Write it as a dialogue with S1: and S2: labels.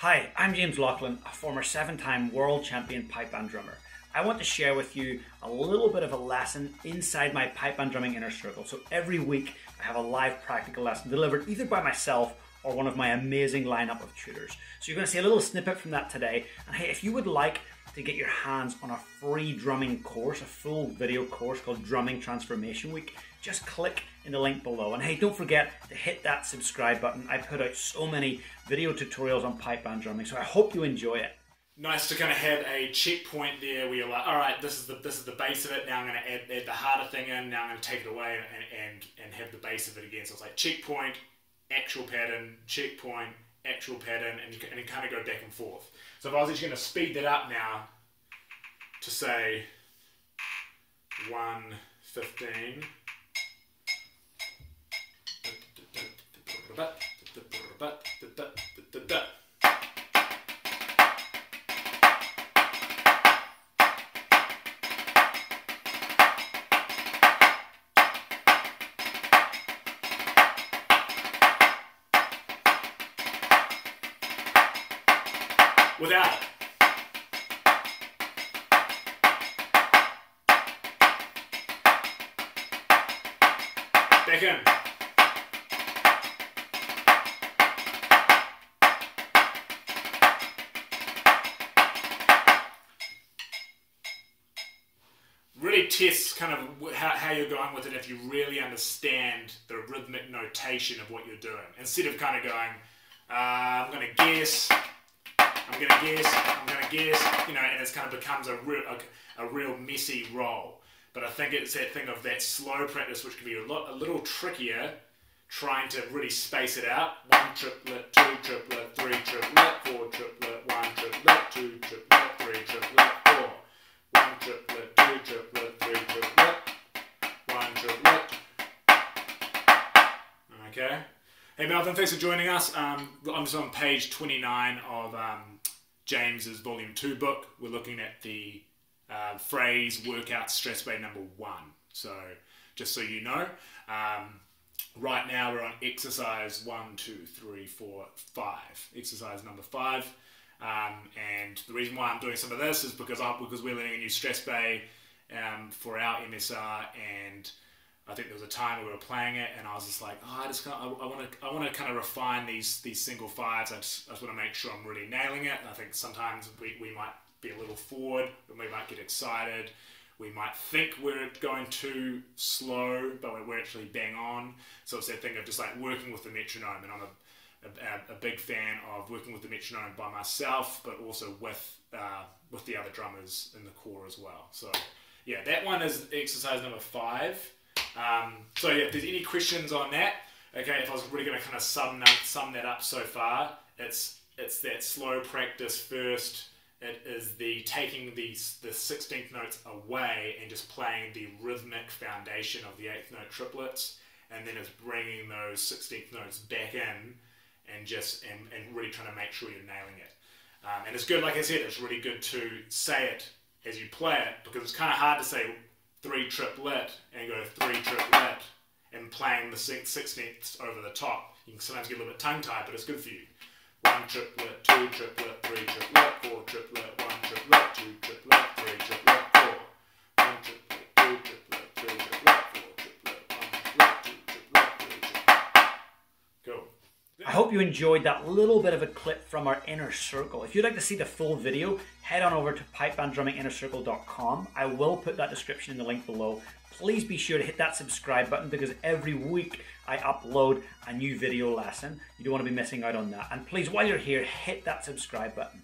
S1: Hi, I'm James Laughlin, a former seven time world champion pipe band drummer. I want to share with you a little bit of a lesson inside my pipe band drumming inner circle. So every week I have a live practical lesson delivered either by myself or one of my amazing lineup of tutors. So you're going to see a little snippet from that today. And hey, if you would like to get your hands on a free drumming course, a full video course called Drumming Transformation Week, just click in the link below. And hey, don't forget to hit that subscribe button. I put out so many video tutorials on pipe band drumming, so I hope you enjoy it.
S2: Nice to kind of have a checkpoint there where you're like, all right, this is the this is the base of it. Now I'm going to add, add the harder thing in. Now I'm going to take it away and, and and have the base of it again. So it's like checkpoint, actual pattern, checkpoint, actual pattern, and you, kind of go back and forth. So if I was actually going to speed that up now to say 115. Without it. Back in. Really tests kind of how, how you're going with it if you really understand the rhythmic notation of what you're doing. Instead of kind of going, uh, I'm going to guess, I'm going to guess, I'm going to guess, you know, and it's kind of becomes a real, a, a real messy roll. But I think it's that thing of that slow practice, which can be a, lot, a little trickier, trying to really space it out. One triplet, two triplet, three triplet, four triplet, one triplet, two triplet, three triplet, four. One triplet, two triplet, three triplet, one triplet. Okay. Hey Melvin, thanks for joining us. Um, I'm just on page 29 of um, James's Volume 2 book. We're looking at the uh, phrase workout strathspey number one. So, just so you know, um, right now we're on exercise one, two, three, four, five. Exercise number five. Um, and the reason why I'm doing some of this is because I, because we're learning a new strathspey um, for our MSR, and I think there was a time we were playing it, and I was just like, oh, I just I, want to I want to kind of refine these these single fives. I just, I just want to make sure I'm really nailing it. And I think sometimes we, we might be a little forward, and we might get excited. We might think we're going too slow, but we're actually bang on. So it's that thing of just like working with the metronome, and I'm a, a, a big fan of working with the metronome by myself, but also with uh, with the other drummers in the corps as well. So yeah, that one is exercise number five. Um, so yeah, if there's any questions on that, okay, if I was really going to kind of sum that, sum that up so far, it's it's that slow practice first it is the taking the, the 16th notes away and just playing the rhythmic foundation of the 8th note triplets, and then it's bringing those 16th notes back in and just and, and really trying to make sure you're nailing it. Um, and it's good, like I said, it's really good to say it as you play it because it's kind of hard to say three triplet and go three triplet and playing the 16ths over the top. You can sometimes get a little bit tongue tied, but it's good for you one triplet, two triplet, three triplet, four triplet,
S1: I hope you enjoyed that little bit of a clip from our inner circle. If you'd like to see the full video, head on over to pipebandrumminginnercircle.com. I will put that description in the link below. Please be sure to hit that subscribe button because every week I upload a new video lesson. You don't want to be missing out on that. And please, while you're here, hit that subscribe button.